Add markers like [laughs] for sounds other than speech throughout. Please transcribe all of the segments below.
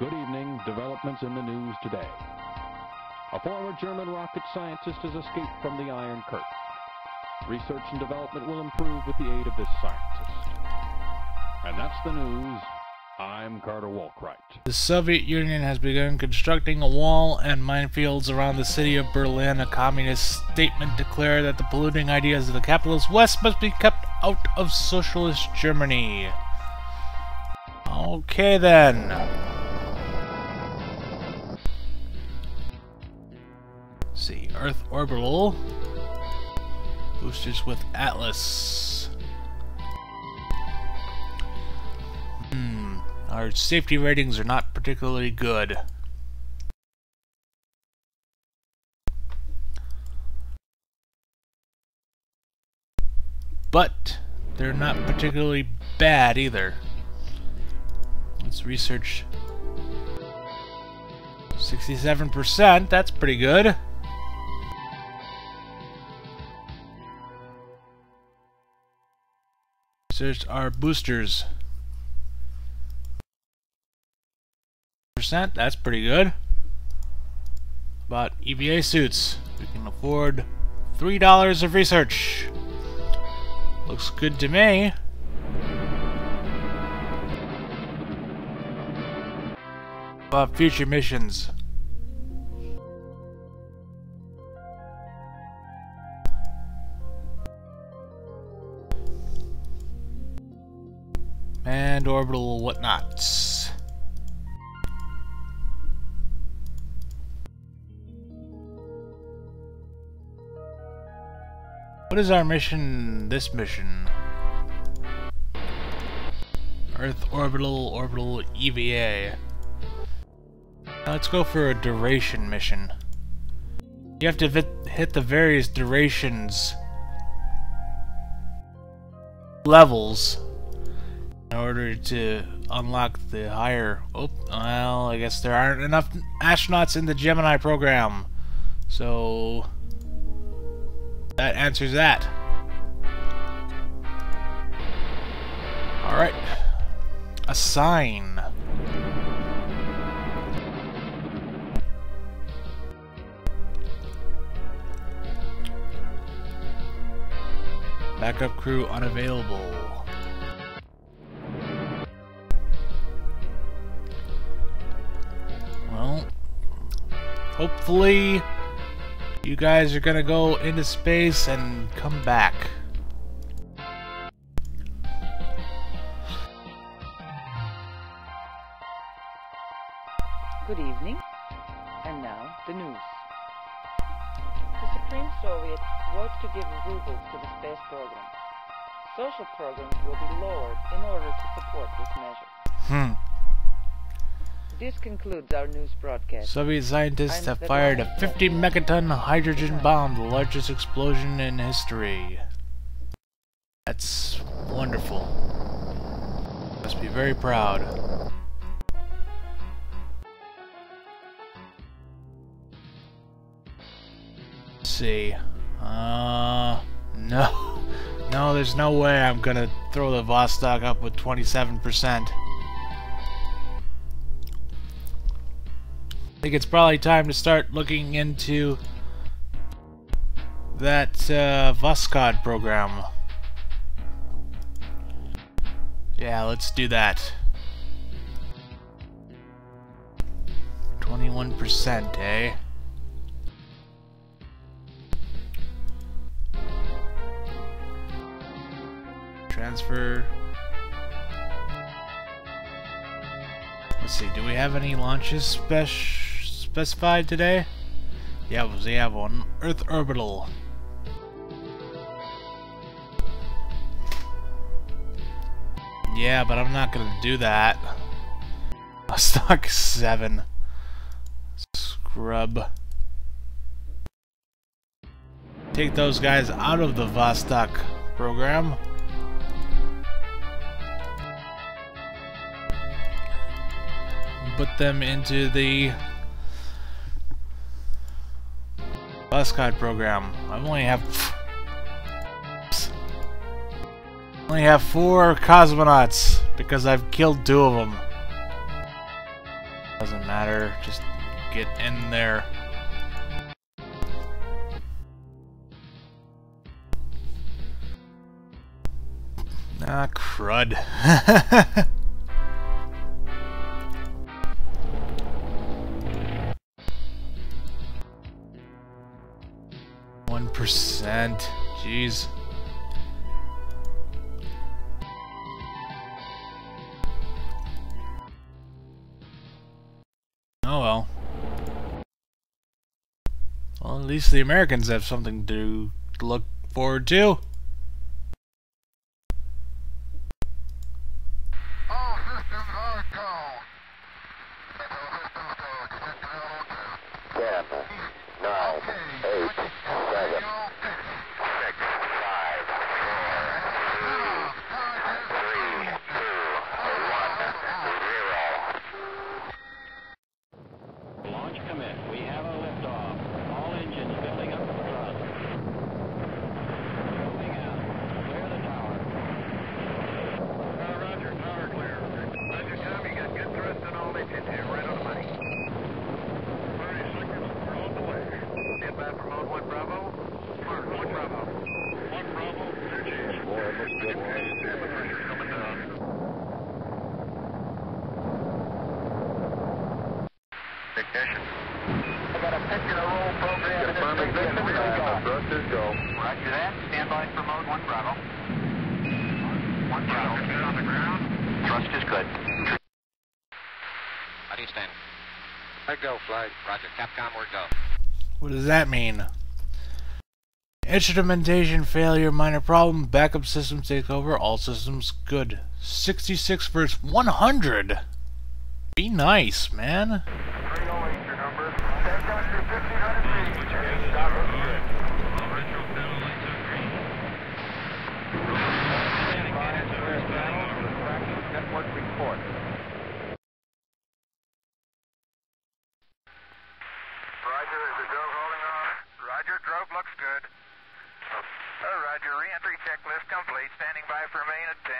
Good evening. Developments in the news today. A former German rocket scientist has escaped from the Iron Curtain. Research and development will improve with the aid of this scientist. And that's the news. I'm Carter Walkwright. The Soviet Union has begun constructing a wall and minefields around the city of Berlin. A communist statement declared that the polluting ideas of the capitalist West must be kept out of socialist Germany. Okay then. Let's see, Earth orbital boosters with Atlas. Hmm, our safety ratings are not particularly good. But they're not particularly bad either. Let's research 67%, that's pretty good. Research our boosters. Percent, that's pretty good. About EVA suits. We can afford $3 of research. Looks good to me. About future missions. Orbital whatnots. What is our mission, this mission? Earth Orbital, Orbital EVA. Now let's go for a duration mission. You have to hit the various durations levels in order to unlock the higher... Oh, well, I guess there aren't enough astronauts in the Gemini program. So... That answers that. Alright. Assign. Backup crew unavailable. Hopefully you guys are gonna go into space and come back. Good evening. And now, the news. The Supreme Soviet votes to give rubles to the space program. Social programs will be lowered in order to support this measure. Hmm. This concludes our news broadcast. Soviet scientists have fired a 50 megaton hydrogen bomb, the largest explosion in history. That's wonderful. Must be very proud. Let's see. Uh, no. [laughs] No, there's no way I'm gonna throw the Vostok up with 27%. I think it's probably time to start looking into that uh, program. Yeah, let's do that. 21%, eh? Transfer Let's see, do we have any launches spec specified today? Yeah, we have one. Earth Orbital. Yeah, but I'm not gonna do that. [laughs] Stock 7. Scrub. Take those guys out of the Vostok program. put them into the Voskhod program. I only have only have four cosmonauts because I've killed two of them. Doesn't matter, just get in there. Ah, crud. [laughs] least the Americans have something to look forward to. Ten, nine, eight, seven, six, five, four, three, two, one, zero. Launch commit. We have a liftoff. All engines building up for thrust. Moving out. Clear the tower. Roger, tower clear. Roger, Tom, you got good thrust on all engines here, right on the money. Thirty seconds, we're on the way. Stand by for mode one Bravo. Mark, one Bravo. One Bravo, two G's. Boy, it looks good, boy. Stand by pressure coming down. Ignition. I got a picture to roll program. Confirm ignition. Thrusters go. Roger that. Stand by for mode one Bravo. One Bravo. Good on the ground. Thrust is good. How do you stand? I go, flight. Roger. Capcom, word go. What does that mean? Instrumentation failure, minor problem. Backup systems take over. All systems good. 66 versus 100. Be nice, man. 308 your number. Take down your 1500 feet. Stop it. Network report. Roger, is the drogue holding on? Roger, drogue looks good. Oh, Roger, re-entry checklist complete. Standing by for main at 10.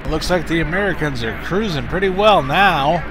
Roger. Looks like the Americans are cruising pretty well now.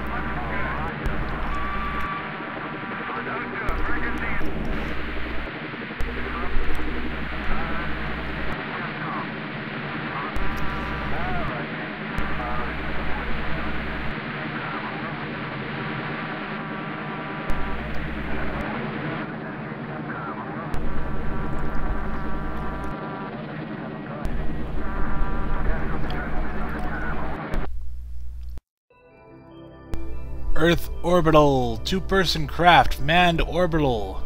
Earth Orbital, two-person craft, manned orbital.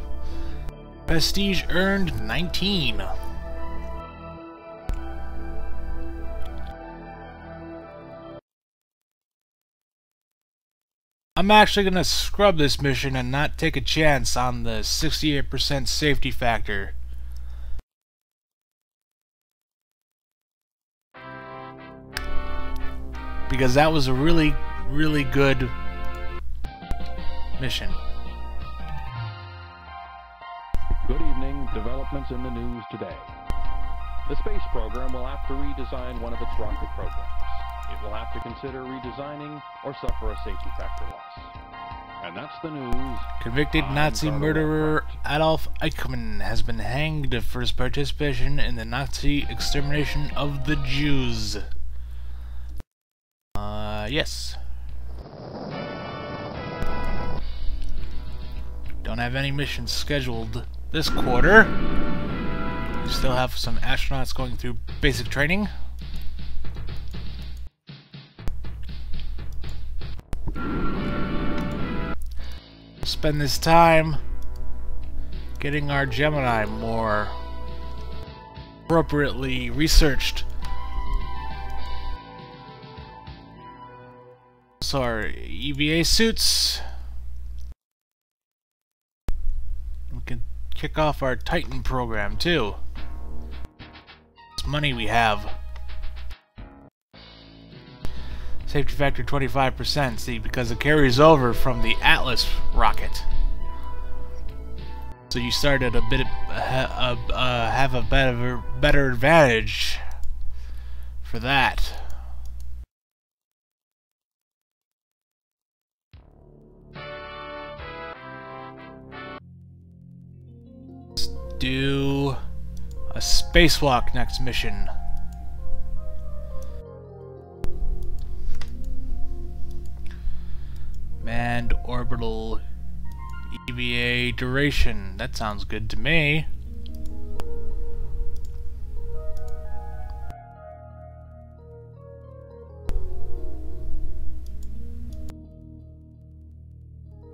Prestige earned 19. I'm actually going to scrub this mission and not take a chance on the 68% safety factor. Because that was a really, really good mission. Good evening. Developments in the news today. The space program will have to redesign one of its rocket programs. It will have to consider redesigning or suffer a safety factor loss. And that's the news. Convicted I'm Nazi murderer. Adolf Eichmann has been hanged for his participation in the Nazi extermination of the Jews. Uh, yes. Don't have any missions scheduled this quarter. Still have some astronauts going through basic training. Spend this time getting our Gemini more appropriately researched. So our EVA suits. We can kick off our Titan program too. This money we have. Safety factor 25%, see, because it carries over from the Atlas rocket. So you start at a bit, uh, uh, have a better, better advantage for that. Do a spacewalk next mission. Manned orbital EVA duration. That sounds good to me.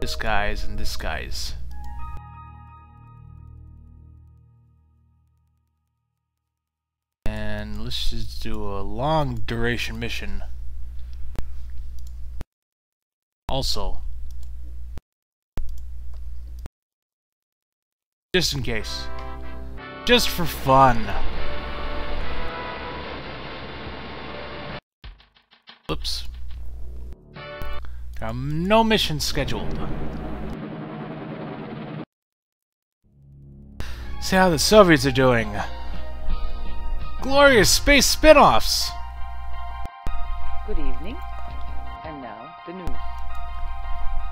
Disguise and disguise. Let's just do a long duration mission. Also, Just in case. Just for fun. Oops. No missions scheduled. See how the Soviets are doing. Glorious space spin-offs! Good evening. And now, the news.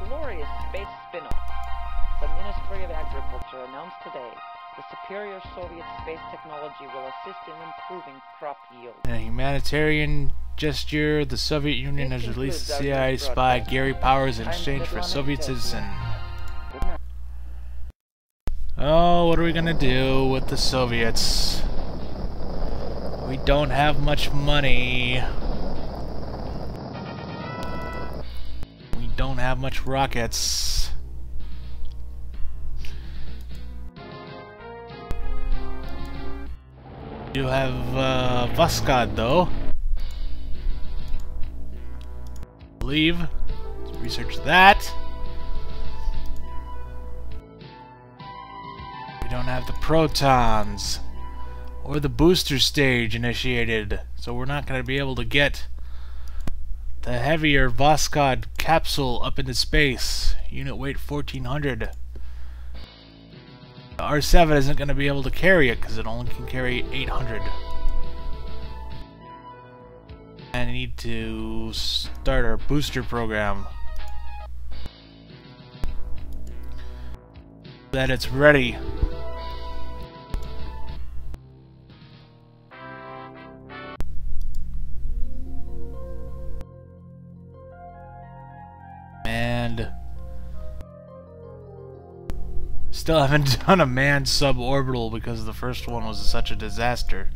Glorious space spin-off. The Ministry of Agriculture announced today the superior Soviet space technology will assist in improving crop yield. In a humanitarian gesture, the Soviet Union This has released our CIA spy. Gary Powers in exchange for Soviet citizen. Oh, what are we gonna do with the Soviets? We don't have much money. We don't have much rockets. You have uh, Voskhod, though. Believe. Let's research that. We don't have the protons or the booster stage initiated, so we're not going to be able to get the heavier Voskhod capsule up into space. Unit weight 1400. The R7 isn't going to be able to carry it because it only can carry 800. I need to start our booster program. That it's ready. Still haven't [laughs] done a manned suborbital because the first one was such a disaster.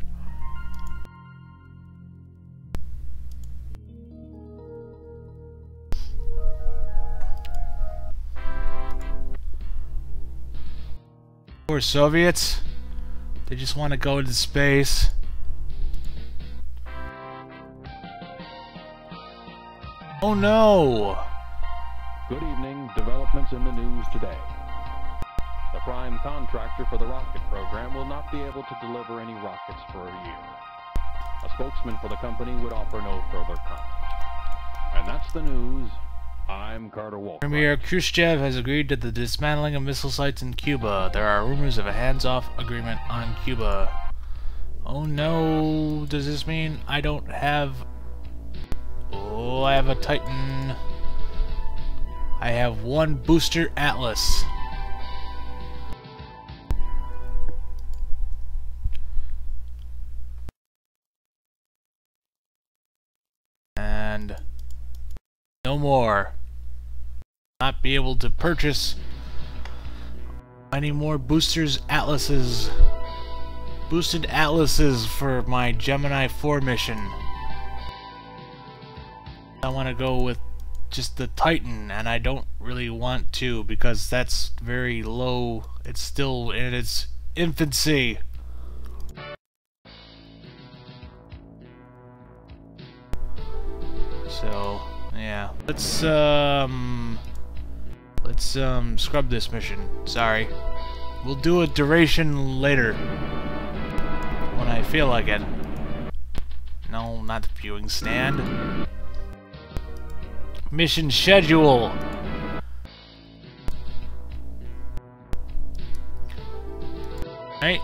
Poor Soviets. They just want to go into space. Oh no! Good evening. Developments in the news today. Prime contractor for the rocket program will not be able to deliver any rockets for a year. A spokesman for the company would offer no further comment. And that's the news. I'm Carter Wolf. Premier Khrushchev has agreed to the dismantling of missile sites in Cuba. There are rumors of a hands-off agreement on Cuba. Oh no, does this mean I don't have... Oh, I have a Titan. I have one booster Atlas. More. Not be able to purchase any more boosters atlases. Boosted atlases for my Gemini 4 mission. I want to go with just the Titan, and I don't really want to because that's very low. It's still in its infancy. Let's, um... Let's, um, scrub this mission. Sorry. We'll do a duration later. When I feel like it. No, not the viewing stand. Mission schedule. Right.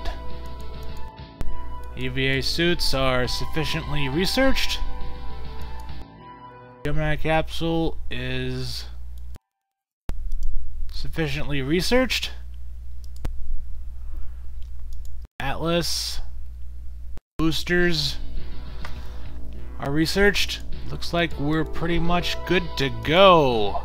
EVA suits are sufficiently researched. Gemini capsule is sufficiently researched. Atlas boosters are researched. Looks like we're pretty much good to go.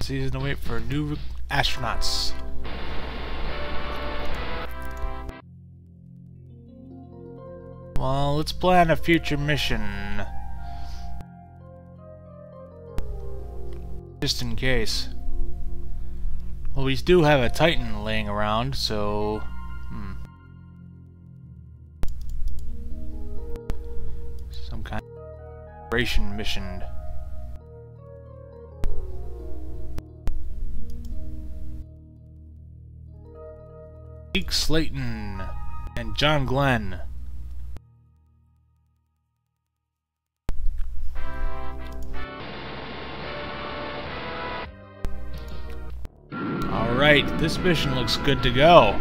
Season to wait for new astronauts. Well, let's plan a future mission. Just in case. Well, we do have a Titan laying around, so... Hmm. Some kind of operation mission. Deke Slayton and John Glenn. Alright, this mission looks good to go.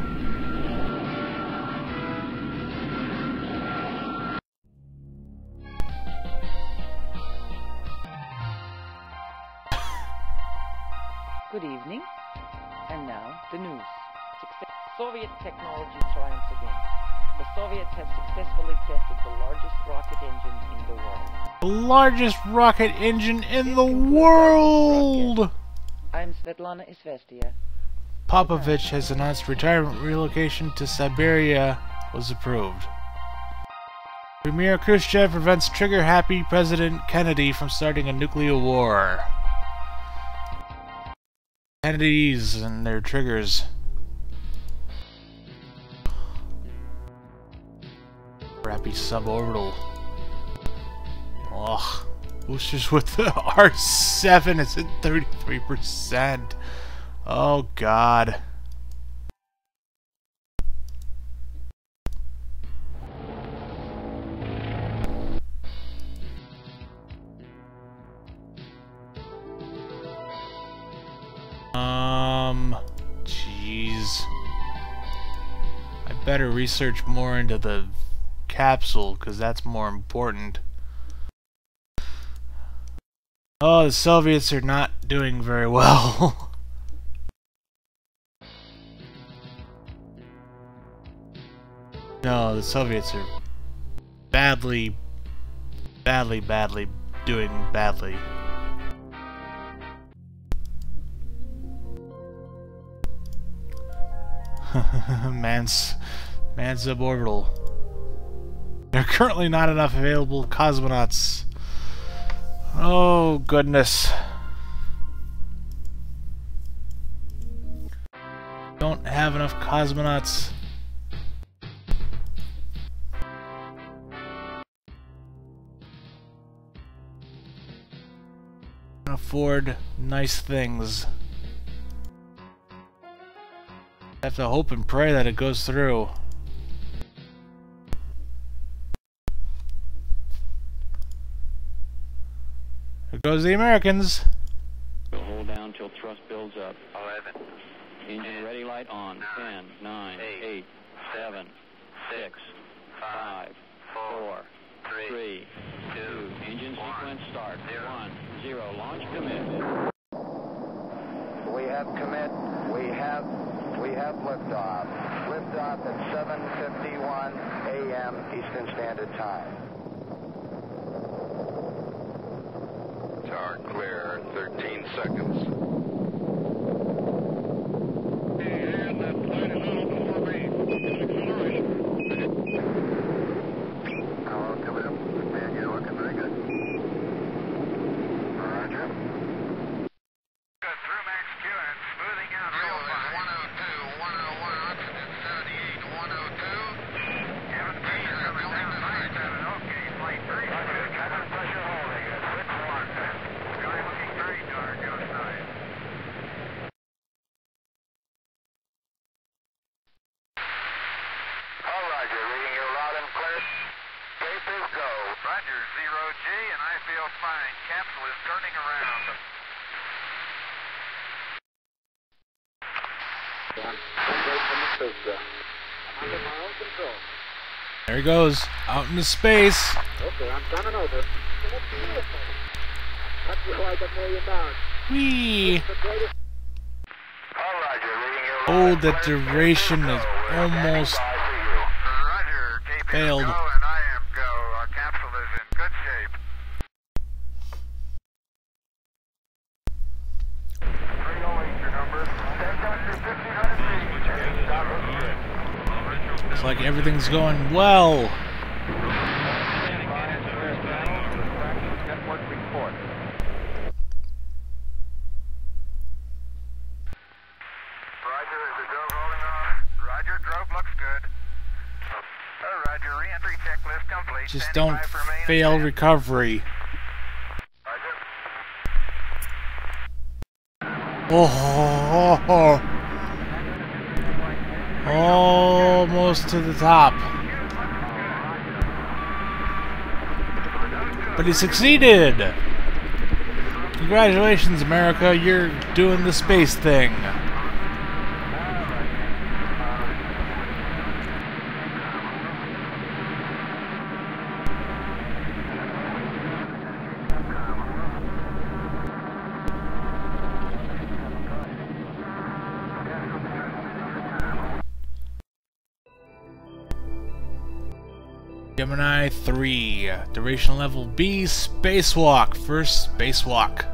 Good evening. And now, the news. Success Soviet technology triumphs again. The Soviets have successfully tested the largest rocket engine in the world. The largest rocket engine in the world! I'm Svetlana Isvestia. Popovich has announced retirement relocation to Siberia was approved. Premier Khrushchev prevents trigger-happy President Kennedy from starting a nuclear war. Kennedys and their triggers. Crappy suborbital. Ugh. Boosters with the [laughs] R7 is at 33%. Oh god. Um, jeez. I better research more into the capsule, because that's more important. Oh, the Soviets are not doing very well. [laughs] no, the Soviets are badly, badly, badly doing badly. [laughs] man's, man's suborbital. There are currently not enough available cosmonauts. Oh, goodness. Don't have enough cosmonauts. Afford nice things. I Have to hope and pray that it goes through. Here goes the Americans. We'll hold down till thrust builds up. 11, Engine ready light on. 10, 9, 8, 7, 6, 5, 4, 3, 2. Engine sequence start. 1, 0. Launch commit. We have commit. We have we have liftoff. Liftoff at 7:51 a.m. Eastern Standard Time. Tower clear, 13 seconds. And that line is not open for me. Acceleration. Hello, commit. Man, you're looking very good. Roger. Got through max Q and smoothing out real fine. 102, 101, oxygen 78, 102. Cabin pressure coming down 97. Okay, flight 3. Roger, cabin pressure holding at 6 1. Sky looking very dark outside. All Roger, reading you loud and clear. Safe as go. Roger, zero G, and I feel fine. Capsule is turning around. right from the spacecraft. I'm under my own control. There he goes, out into space. Okay, I'm coming over. It beautiful. Touch like a million dollars. Whee! The greatest All Roger, reading you. Oh, the duration is almost Roger, keep failed. go and I am go. Our capsule is in good shape. Three oh eight, your number. Take down to fifteen hundred feet. Stop. Looks like everything's going well. Network report. Roger, is the drogue holding off? Roger, drogue looks good. Uh, Roger, re-entry checklist complete. Just don't by for main fail recovery. Roger. Oh, almost to the top. But he succeeded! Congratulations, America, you're doing the space thing. Duration level B, spacewalk, first spacewalk.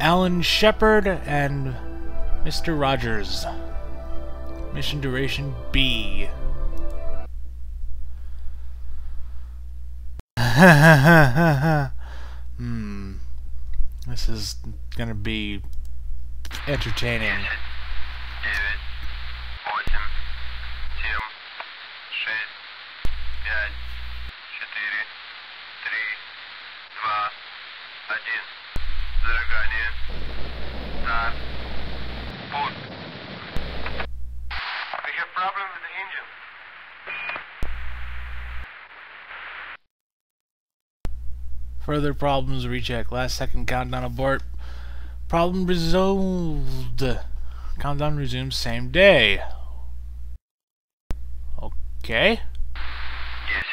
Alan Shepard and Mr. Rogers. Mission duration B. [laughs] hmm. This is gonna be entertaining. Further problems recheck. Last second countdown abort. Problem resolved. Countdown resumes same day. Okay. Yes.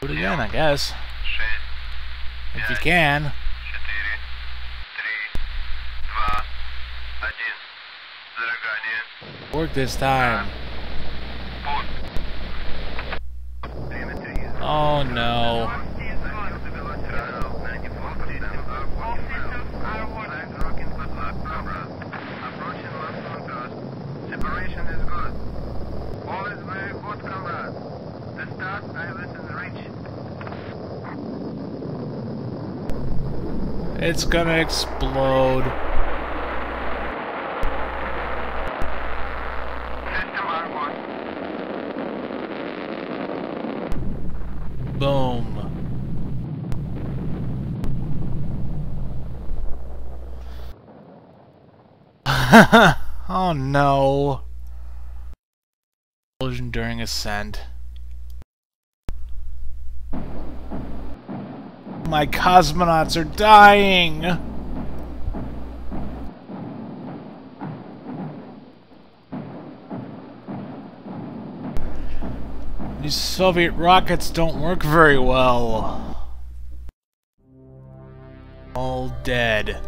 Do it again, I guess. If you can. Work this time. Is no. It's gonna explode. [laughs] oh no. Explosion during ascent. My cosmonauts are dying! These Soviet rockets don't work very well. All dead.